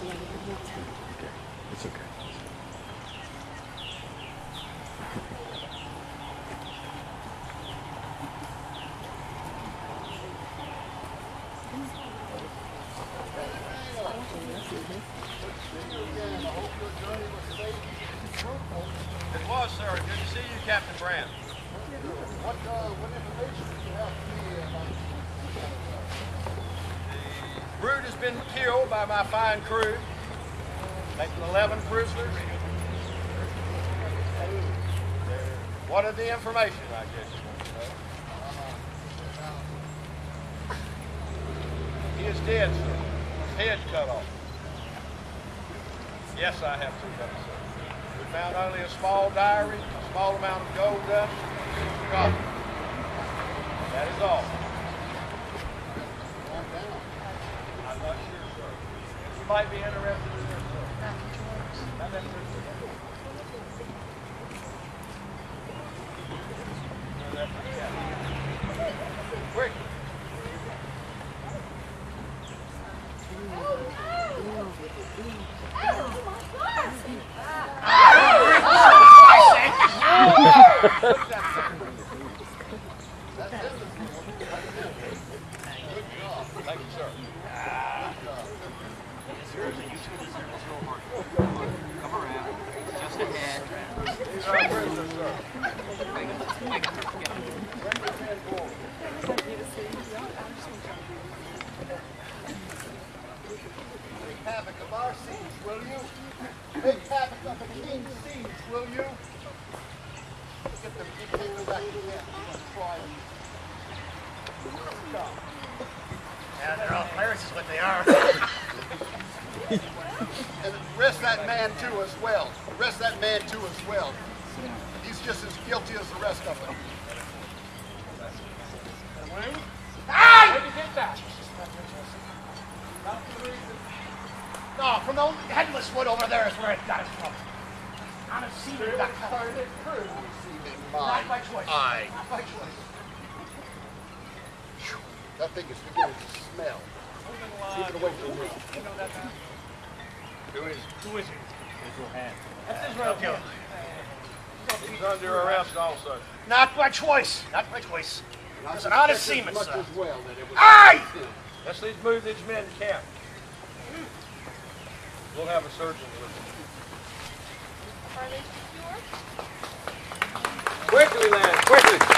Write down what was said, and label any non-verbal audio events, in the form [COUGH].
Okay. It's okay. It was, sir. Good to see you, Captain Brand. What, uh, what information do you have been killed by my fine crew, making 11 prisoners. What are the information, I guess? He is dead, sir. His head cut off. Yes, I have two them, sir. We found only a small diary, a small amount of gold dust, and. That is all. I'm not sure, sir. You might be interested in this. Thank you, sir. These are our prisoners, sir. Make havoc of our siege, will you? Make havoc of the king's siege, will you? Get them, get them back to. Try them. Yeah, they're all pirates is what they are. [LAUGHS] Arrest that man too as well. Arrest that man too as well. He's just as guilty as the rest of them. No, from the headless wood over there is where it got us from. I'm a seaman. Not by choice. eye. Not by choice. That thing is beginning to smell. Keep it away from me. Who is Who is it? That's Israel Killer. He's under arrest also. Not by choice. Not by choice. I He's an honest suspect seaman, sir. as well that was Aye! him. Let's let's move these men to camp. We'll have a surgeon with them. Are they secure? Quickly, lad, quickly.